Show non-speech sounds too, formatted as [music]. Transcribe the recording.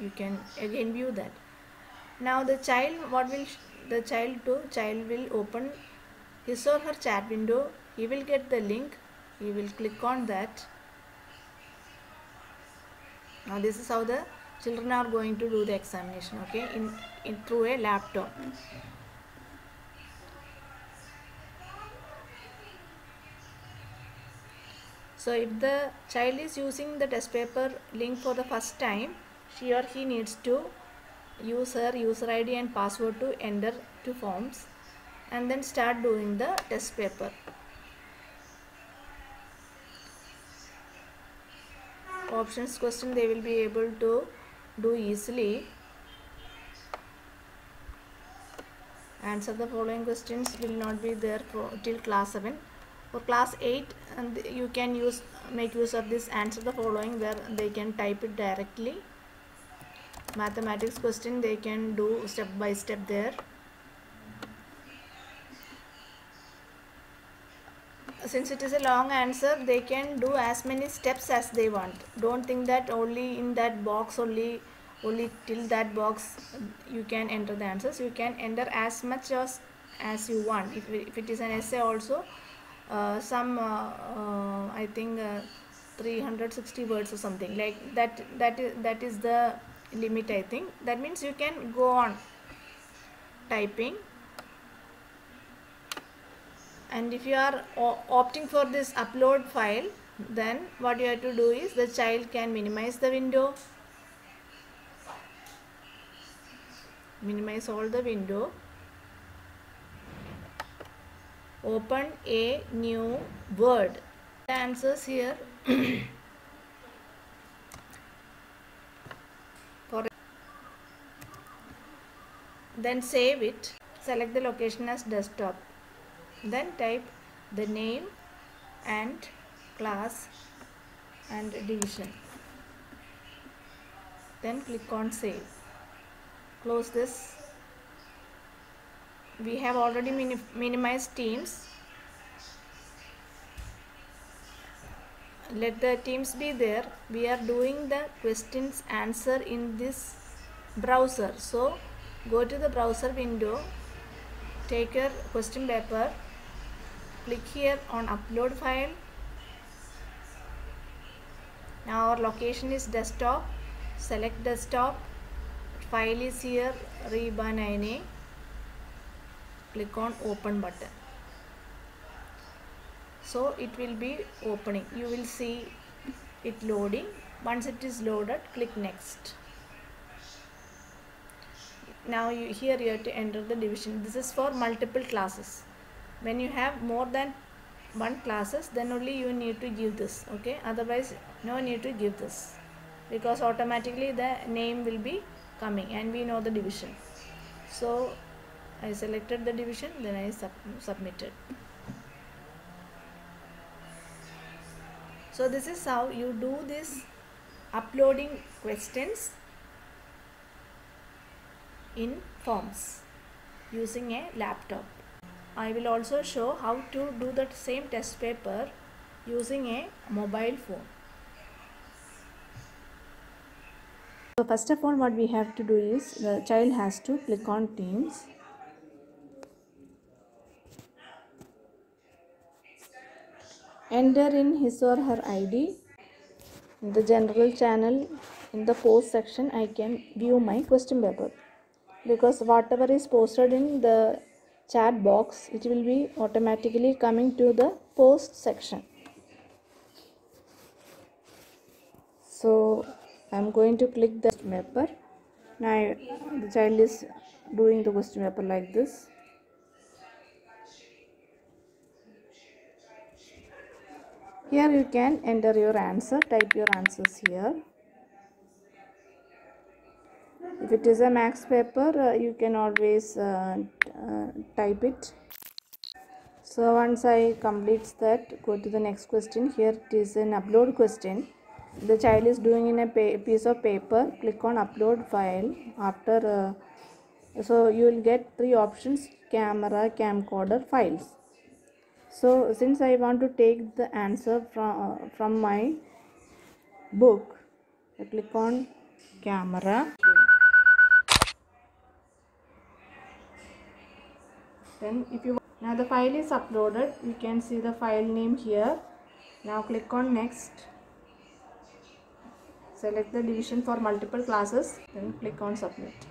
you can again view that. Now the child what will the child do? Child will open his or her chat window. He will get the link. He will click on that. Now this is how the children are going to do the examination okay? In, in through a laptop. So if the child is using the test paper link for the first time she or he needs to use her user id and password to enter two forms and then start doing the test paper. Options question they will be able to do easily. Answer the following questions will not be there for till class 7 for class 8 and you can use make use of this answer the following where they can type it directly mathematics question they can do step by step there. Since it is a long answer they can do as many steps as they want. Don't think that only in that box only only till that box you can enter the answers. You can enter as much as as you want. If, if it is an essay also uh, some uh, uh, i think uh, 360 words or something. Like that that is that is the limit i think. That means you can go on typing. And if you are opting for this upload file then what you have to do is the child can minimize the window. Minimize all the window. Open a new word. The answers here [clears throat] for then save it. Select the location as desktop. Then type the name and class and division. Then click on save. Close this. We have already mini- minimized teams. Let the teams be there. We are doing the questions answer in this browser. So go to the browser window take your question paper click here on upload file. Now our location is desktop. Select desktop. File is here Reeba 9a click on open button. So it will be opening. You will see it loading. Once it is loaded click next now you here you have to enter the division. This is for multiple classes. When you have more than one classes then only you need to give this okay? Otherwise no need to give this. Because automatically the name will be coming and we know the division. So I selected the division then I sub- submitted. So this is how you do this uploading questions in forms using a laptop. I will also show how to do that same test paper using a mobile phone. So first of all what we have to do is the child has to click on teams. Enter in his or her id in the general channel in the post section. I can view my question paper because whatever is posted in the chat box it will be automatically coming to the post section. So i'm going to click the paper. Now the child is doing the question paper like this. Here you can enter your answer type your answers here if it is a max paper uh, you can always uh, uh, type it. So once i completes that go to the next question. Here it is an upload question. The child is doing in a piece of paper. Click on upload file. After uh, so you will get three options camera camcorder files. So since i want to take the answer from uh, from my book I click on camera then if you now the file is uploaded. You can see the file name here. Now click on next. Select the division for multiple classes then click on submit